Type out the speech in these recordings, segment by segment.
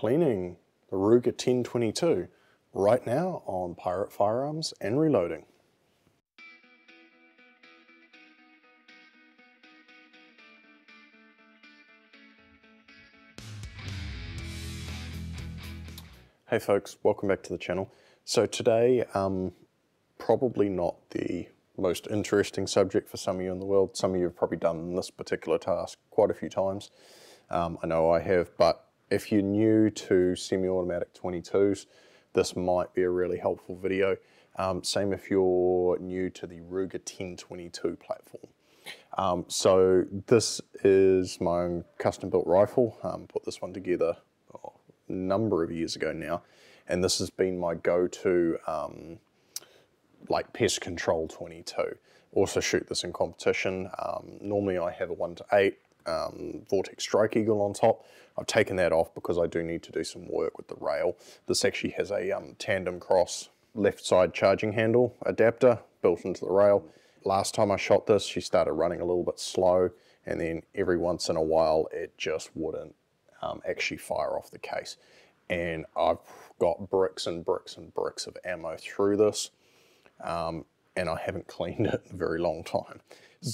cleaning the Ruger 1022 right now on Pyrate Firearms and Reloading. Hey folks, welcome back to the channel. So today, um, probably not the most interesting subject for some of you in the world. Some of you have probably done this particular task quite a few times. Um, I know I have, but if you're new to semi-automatic 22s, this might be a really helpful video. Um, same if you're new to the Ruger 1022 platform. Um, so this is my own custom built rifle. Um, put this one together oh, a number of years ago now. And this has been my go-to um, like pest control 22. Also shoot this in competition. Um, normally I have a one to eight um, Vortex Strike Eagle on top. I've taken that off because I do need to do some work with the rail. This actually has a um, Tandemkross left side charging handle adapter built into the rail. Last time I shot this, she started running a little bit slow and then every once in a while it just wouldn't um, actually fire off the case. And I've got bricks and bricks and bricks of ammo through this um, and I haven't cleaned it in a very long time.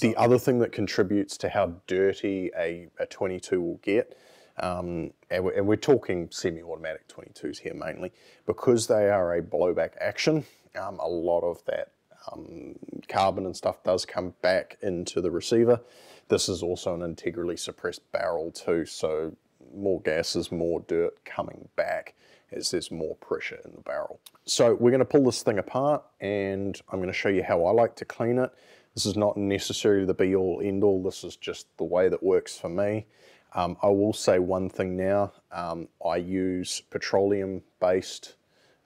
The other thing that contributes to how dirty a, a 22 will get, um, and, we're, and, we're, talking semi-automatic 22s here mainly, because they are a blowback action, um, a lot of that um, carbon and stuff does come back into the receiver. This is also an integrally suppressed barrel too, so more gases, more dirt coming back as there's more pressure in the barrel. So we're going to pull this thing apart and I'm going to show you how I like to clean it. This is not necessarily the be all end all, this is just the way that works for me. Um, I will say one thing now, um, I use petroleum based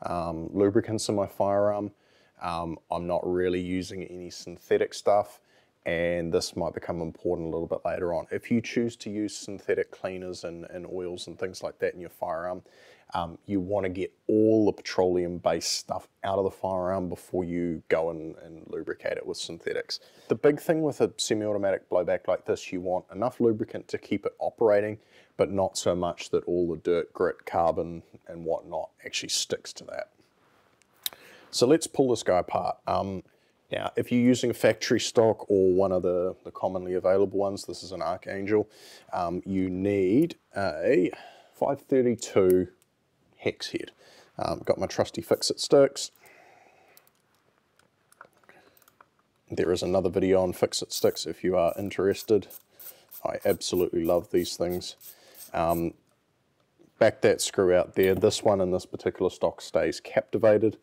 um, lubricants in my firearm. Um, I'm not really using any synthetic stuff and this might become important a little bit later on. If you choose to use synthetic cleaners and, and oils and things like that in your firearm, um, you want to get all the petroleum-based stuff out of the firearm before you go and, and lubricate it with synthetics. The big thing with a semi-automatic blowback like this, you want enough lubricant to keep it operating, but not so much that all the dirt, grit, carbon, and whatnot actually sticks to that. So let's pull this guy apart. Um, now, if you're using a factory stock or one of the, the commonly available ones, this is an Archangel, um, you need a 532 hex head. Um, got my trusty fix-it sticks. There is another video on fix-it sticks if you are interested. I absolutely love these things. Um, back that screw out there. This one in this particular stock stays captivated.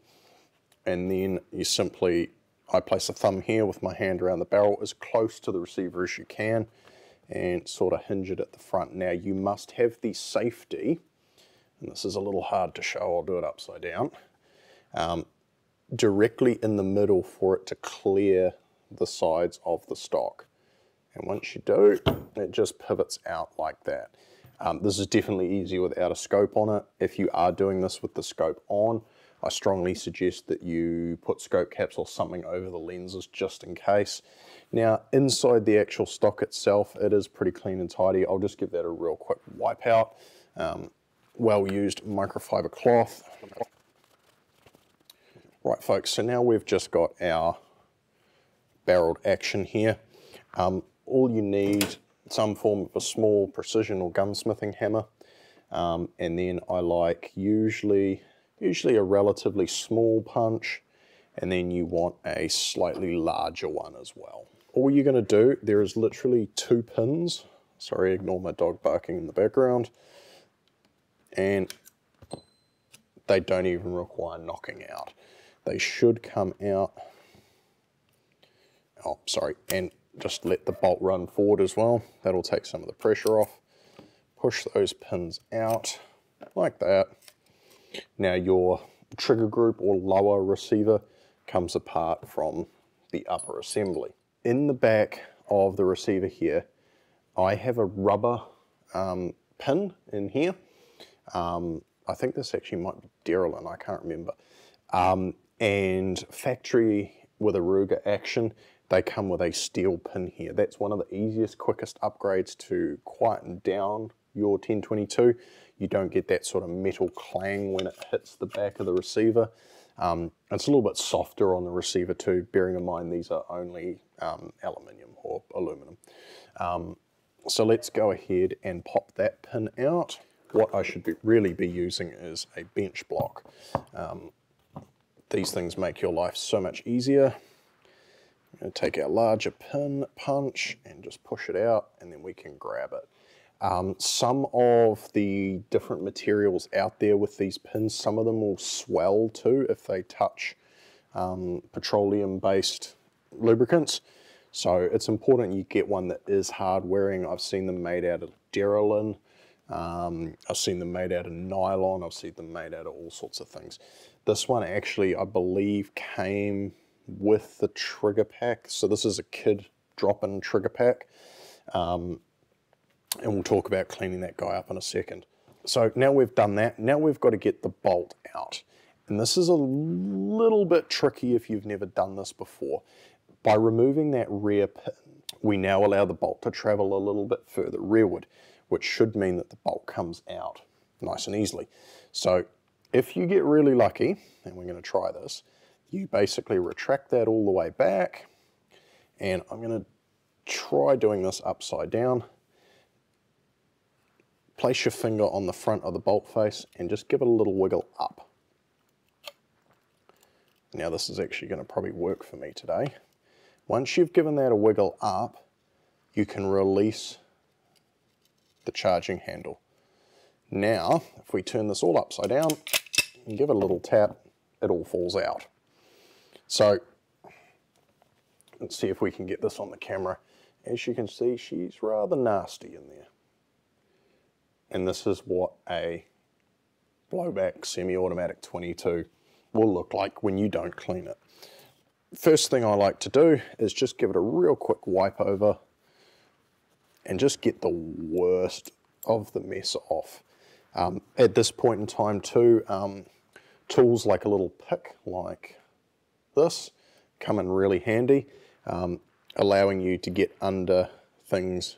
And then you simply, I place a thumb here with my hand around the barrel as close to the receiver as you can and sort of hinge it at the front. Now you must have the safety and this is a little hard to show, I'll do it upside down, um, directly in the middle for it to clear the sides of the stock. And once you do, it just pivots out like that. Um, this is definitely easy without a scope on it. If you are doing this with the scope on, I strongly suggest that you put scope caps or something over the lenses just in case. Now, inside the actual stock itself, it is pretty clean and tidy. I'll just give that a real quick wipe out. Um, well-used microfiber cloth. Right folks, so now we've just got our barreled action here. Um, all you need some form of a small precision or gunsmithing hammer. Um, and then I like usually, usually a relatively small punch and then you want a slightly larger one as well. All you're gonna do, there is literally two pins. Sorry, ignore my dog barking in the background and they don't even require knocking out. They should come out, oh, sorry, and just let the bolt run forward as well. That'll take some of the pressure off. Push those pins out like that. Now your trigger group or lower receiver comes apart from the upper assembly. In the back of the receiver here, I have a rubber um, pin in here um, I think this actually might be Derrilin, I can't remember. Um, and factory with a Ruger action, they come with a steel pin here. That's one of the easiest, quickest upgrades to quieten down your 1022. You don't get that sort of metal clang when it hits the back of the receiver. Um, it's a little bit softer on the receiver too, bearing in mind these are only um, aluminium or aluminum. Um, so let's go ahead and pop that pin out. What I should be, really be using is a bench block. Um, these things make your life so much easier. I'm going to take our larger pin punch and just push it out and then we can grab it. Um, some of the different materials out there with these pins, some of them will swell too if they touch um, petroleum-based lubricants. So it's important you get one that is hard wearing. I've seen them made out of Deralyn. Um, I've seen them made out of nylon. I've seen them made out of all sorts of things. This one actually, I believe, came with the trigger pack. So this is a Kidd drop-in trigger pack. Um, and we'll talk about cleaning that guy up in a second. So now we've done that, now we've got to get the bolt out. And this is a little bit tricky if you've never done this before. By removing that rear pin, we now allow the bolt to travel a little bit further rearward, which should mean that the bolt comes out nice and easily. So if you get really lucky, and we're going to try this, you basically retract that all the way back, and I'm going to try doing this upside down place your finger on the front of the bolt face and just give it a little wiggle up. Now this is actually going to probably work for me today. Once you've given that a wiggle up, you can release the charging handle. Now, if we turn this all upside down and give it a little tap, it all falls out. So, let's see if we can get this on the camera. As you can see, she's rather nasty in there and this is what a blowback semi-automatic 22 will look like when you don't clean it. First thing I like to do is just give it a real quick wipe over and just get the worst of the mess off. Um, at this point in time too, um, tools like a little pick like this come in really handy, um, allowing you to get under things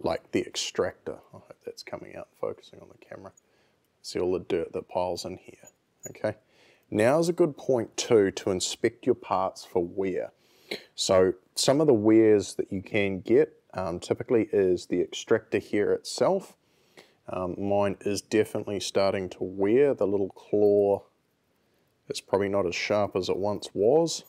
like the extractor. I hope that's coming out focusing on the camera. See all the dirt that piles in here, okay? Now is a good point too to inspect your parts for wear. So some of the wears that you can get um, typically is the extractor here itself. Um, mine is definitely starting to wear. The little claw is probably not as sharp as it once was.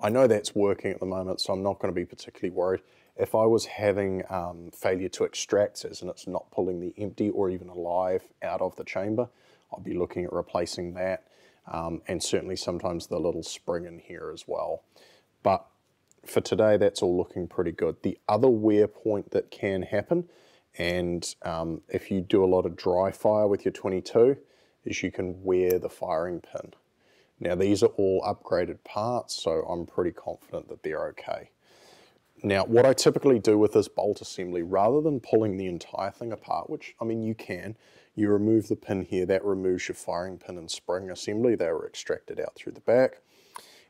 I know that's working at the moment, so I'm not going to be particularly worried. If I was having um, failure to extract, as in it's not pulling the empty or even alive out of the chamber, I'll be looking at replacing that. Um, and certainly sometimes the little spring in here as well. But for today, that's all looking pretty good. The other wear point that can happen, and um, if you do a lot of dry fire with your 22, is you can wear the firing pin. Now these are all upgraded parts, so I'm pretty confident that they're okay. Now, what I typically do with this bolt assembly, rather than pulling the entire thing apart, which, I mean, you can, you remove the pin here, that removes your firing pin and spring assembly. They were extracted out through the back.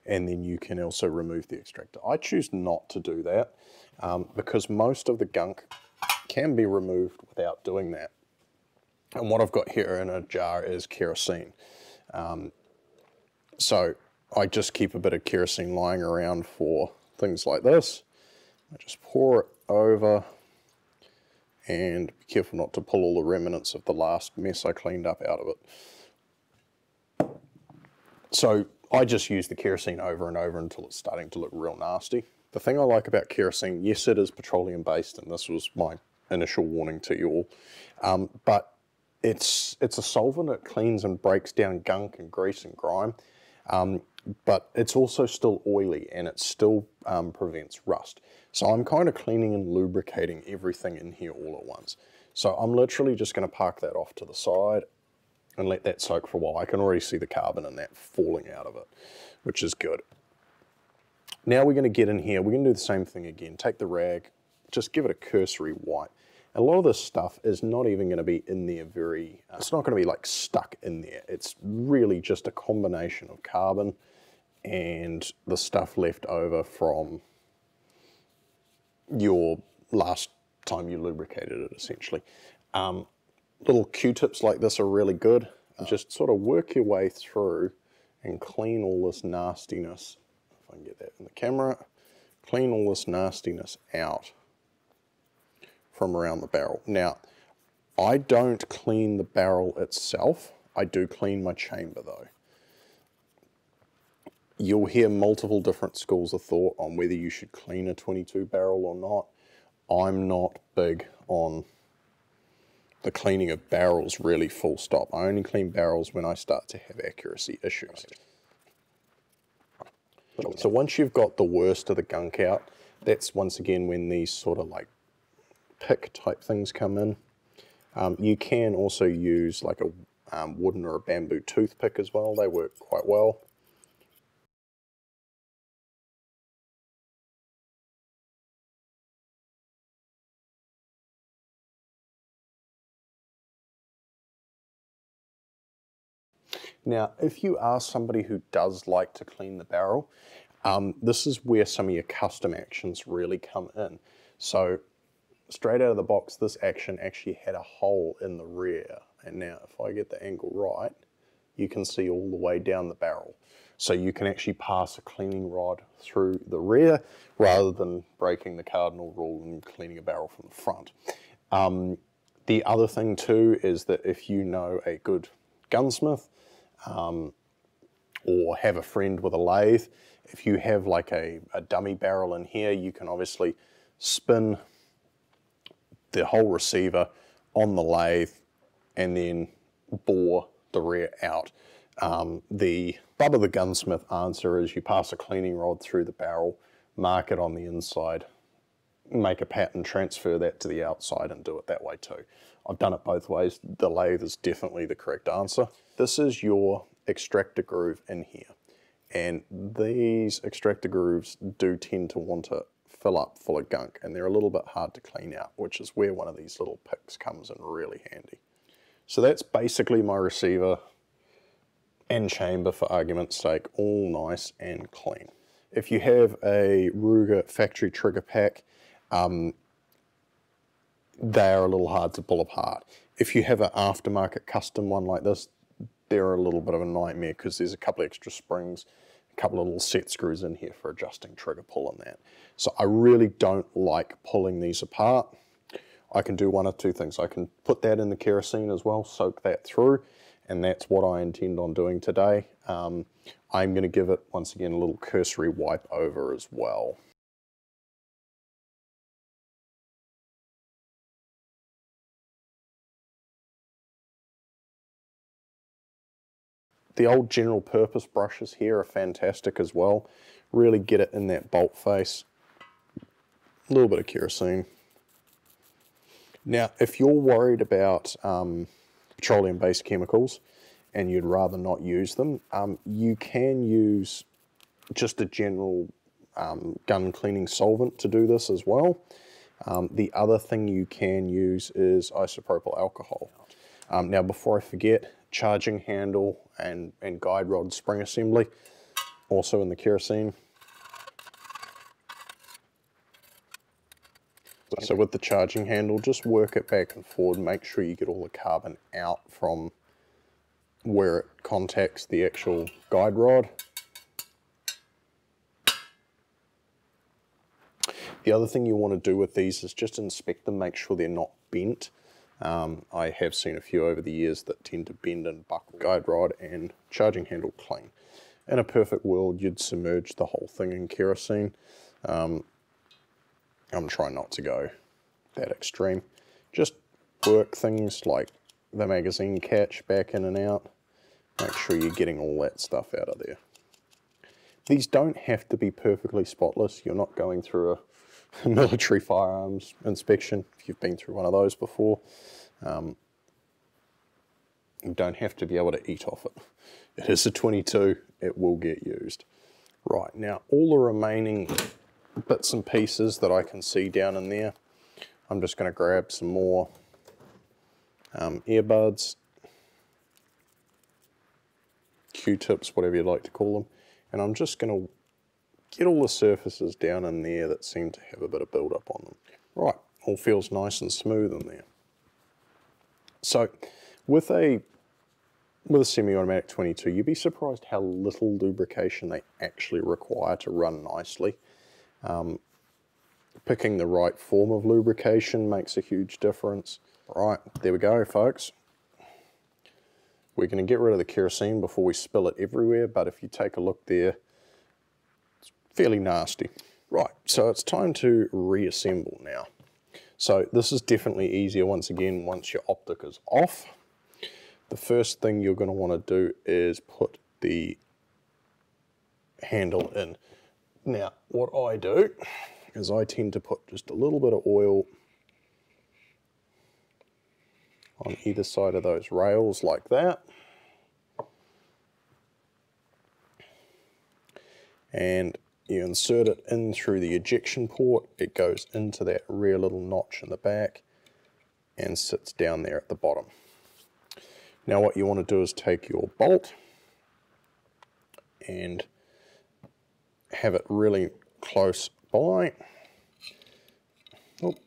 And then you can also remove the extractor. I choose not to do that um, because most of the gunk can be removed without doing that. And what I've got here in a jar is kerosene. Um, so I just keep a bit of kerosene lying around for things like this. I just pour it over and be careful not to pull all the remnants of the last mess I cleaned up out of it. So I just use the kerosene over and over until it's starting to look real nasty. The thing I like about kerosene, yes it is petroleum based and this was my initial warning to you all, um, but it's, it's a solvent, it cleans and breaks down gunk and grease and grime. Um, but it's also still oily and it still um, prevents rust. So I'm kind of cleaning and lubricating everything in here all at once. So I'm literally just going to park that off to the side and let that soak for a while. I can already see the carbon in that falling out of it, which is good. Now we're going to get in here. We're to do the same thing again. Take the rag, just give it a cursory wipe. A lot of this stuff is not even going to be in there very, uh, it's not going to be like stuck in there. It's really just a combination of carbon and the stuff left over from your last time you lubricated it essentially. Um, little Q-tips like this are really good. Oh. Just sort of work your way through and clean all this nastiness. If I can get that in the camera, clean all this nastiness out from around the barrel. Now, I don't clean the barrel itself. I do clean my chamber though. You'll hear multiple different schools of thought on whether you should clean a 22 barrel or not. I'm not big on the cleaning of barrels really full stop. I only clean barrels when I start to have accuracy issues. So once you've got the worst of the gunk out, that's once again when these sort of like pick type things come in. Um, you can also use like a um, wooden or a bamboo toothpick as well. They work quite well. Now, if you are somebody who does like to clean the barrel, um, this is where some of your custom actions really come in. So straight out of the box, this action actually had a hole in the rear. And now if I get the angle right, you can see all the way down the barrel. So you can actually pass a cleaning rod through the rear rather than breaking the cardinal rule and cleaning a barrel from the front. Um, the other thing too is that if you know a good gunsmith, um, or have a friend with a lathe. If you have like a, a dummy barrel in here, you can obviously spin the whole receiver on the lathe and then bore the rear out. Um, the Bubba the Gunsmith answer is you pass a cleaning rod through the barrel, mark it on the inside, make a pattern, transfer that to the outside and do it that way too. I've done it both ways. The lathe is definitely the correct answer. This is your extractor groove in here. And these extractor grooves do tend to want to fill up full of gunk and they're a little bit hard to clean out, which is where one of these little picks comes in really handy. So that's basically my receiver and chamber for argument's sake, all nice and clean. If you have a Ruger factory trigger pack, um, they are a little hard to pull apart. If you have an aftermarket custom one like this, they're a little bit of a nightmare because there's a couple extra springs, a couple of little set screws in here for adjusting trigger pull and that. So I really don't like pulling these apart. I can do one of two things. I can put that in the kerosene as well, soak that through, and that's what I intend on doing today. Um, I'm going to give it, once again, a little cursory wipe over as well. The old general purpose brushes here are fantastic as well. Really get it in that bolt face. A little bit of kerosene. Now, if you're worried about um, petroleum-based chemicals and you'd rather not use them, um, you can use just a general um, gun cleaning solvent to do this as well. Um, the other thing you can use is isopropyl alcohol. Um, now, before I forget, charging handle and, and guide rod spring assembly, also in the kerosene. So with the charging handle, just work it back and forward, make sure you get all the carbon out from where it contacts the actual guide rod. The other thing you want to do with these is just inspect them, make sure they're not bent. Um, I have seen a few over the years that tend to bend and buckle guide rod and charging handle clean. In a perfect world, you'd submerge the whole thing in kerosene. Um, I'm trying not to go that extreme. Just work things like the magazine catch back in and out. Make sure you're getting all that stuff out of there. These don't have to be perfectly spotless. You're not going through a military firearms inspection, if you've been through one of those before. Um, you don't have to be able to eat off it. It is a 22, it will get used. Right, now all the remaining bits and pieces that I can see down in there, I'm just going to grab some more um, earbuds, Q-tips, whatever you'd like to call them, and I'm just going to get all the surfaces down in there that seem to have a bit of build up on them. Right, all feels nice and smooth in there. So with a with a semi-automatic 22, you'd be surprised how little lubrication they actually require to run nicely. Um, picking the right form of lubrication makes a huge difference. Right, there we go, folks. We're going to get rid of the kerosene before we spill it everywhere, but if you take a look there, fairly nasty. Right, so it's time to reassemble now. So this is definitely easier once again once your optic is off. The first thing you're going to want to do is put the handle in. Now, what I do is I tend to put just a little bit of oil on either side of those rails like that. And you insert it in through the ejection port. It goes into that rear little notch in the back and sits down there at the bottom. Now what you want to do is take your bolt and have it really close by. Oop.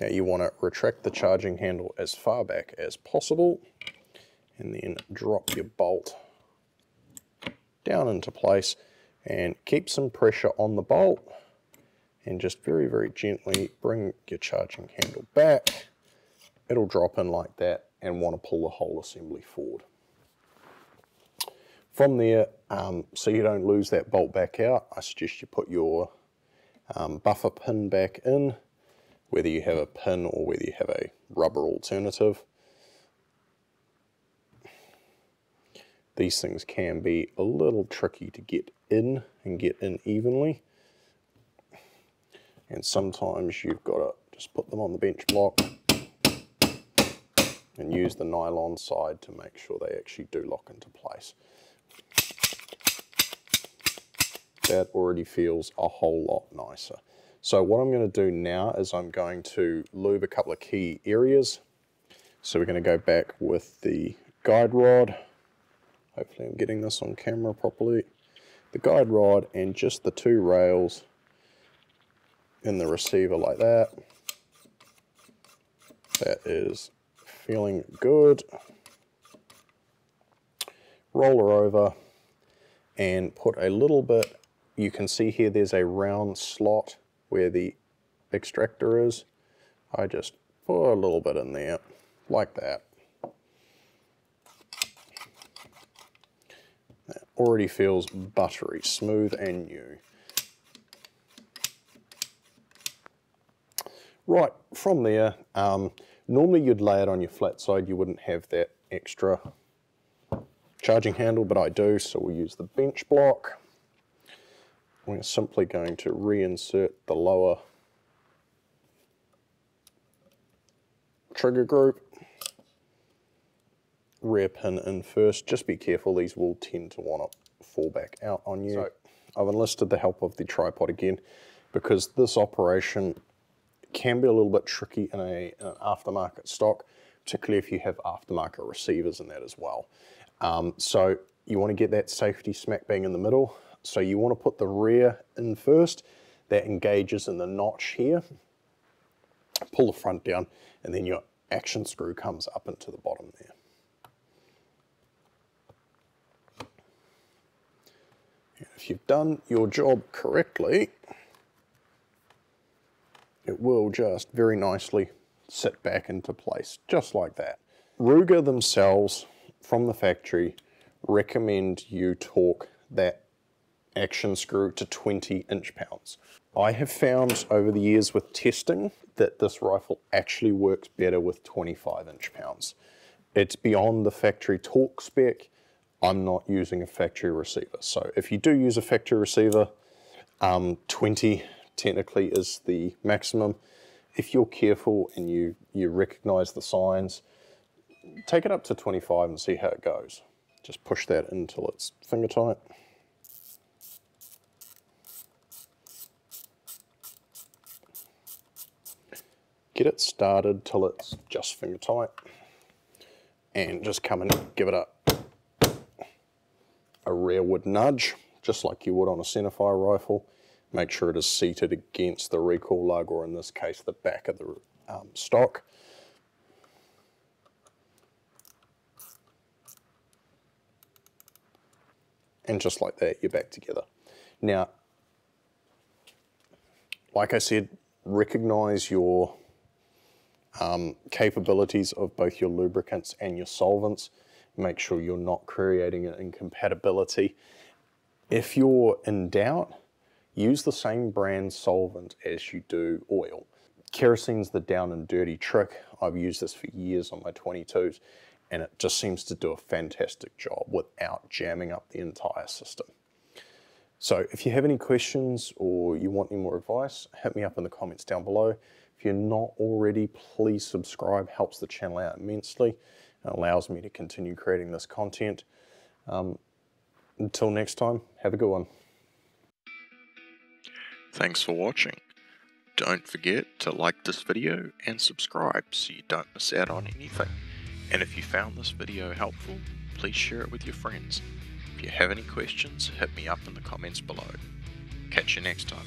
Now you want to retract the charging handle as far back as possible and then drop your bolt down into place and keep some pressure on the bolt and just very, very gently bring your charging handle back. It'll drop in like that and want to pull the whole assembly forward. From there, um, so you don't lose that bolt back out, I suggest you put your um, buffer pin back in whether you have a pin or whether you have a rubber alternative. These things can be a little tricky to get in and get in evenly. And sometimes you've got to just put them on the bench block and use the nylon side to make sure they actually do lock into place. That already feels a whole lot nicer. So what I'm going to do now is I'm going to lube a couple of key areas. So we're going to go back with the guide rod. Hopefully I'm getting this on camera properly. The guide rod and just the two rails in the receiver like that. That is feeling good. Roll her over and put a little bit, you can see here there's a round slot where the extractor is, I just put a little bit in there, like that. Already feels buttery, smooth and new. Right, from there, um, normally you'd lay it on your flat side, you wouldn't have that extra charging handle, but I do, so we'll use the bench block we're simply going to reinsert the lower trigger group, rear pin in first. Just be careful, these will tend to want to fall back out on you. So I've enlisted the help of the tripod again because this operation can be a little bit tricky in, a, in an aftermarket stock, particularly if you have aftermarket receivers in that as well. Um, so you want to get that safety smack bang in the middle. So you want to put the rear in first. That engages in the notch here. Pull the front down and then your action screw comes up into the bottom there. If you've done your job correctly, it will just very nicely sit back into place, just like that. Ruger themselves, from the factory, recommend you torque that action screw to 20 inch pounds. I have found over the years with testing that this rifle actually works better with 25 inch pounds. It's beyond the factory torque spec. I'm not using a factory receiver. So if you do use a factory receiver, um, 20 technically is the maximum. If you're careful and you, you recognize the signs, take it up to 25 and see how it goes. Just push that until it's finger tight. get it started till it's just finger tight and just come and give it a, a rearward nudge just like you would on a centerfire rifle make sure it is seated against the recoil lug or in this case the back of the um, stock. And just like that, you're back together. Now, like I said, recognize your um, capabilities of both your lubricants and your solvents. Make sure you're not creating an incompatibility. If you're in doubt, use the same brand solvent as you do oil. Kerosene's the down and dirty trick. I've used this for years on my 22s and it just seems to do a fantastic job without jamming up the entire system. So if you have any questions or you want any more advice, hit me up in the comments down below. If you're not already, please subscribe, helps the channel out immensely allows me to continue creating this content. Um, until next time, have a good one. Thanks for watching. Don't forget to like this video and subscribe so you don't miss out on anything. And if you found this video helpful, please share it with your friends. If you have any questions, hit me up in the comments below. Catch you next time.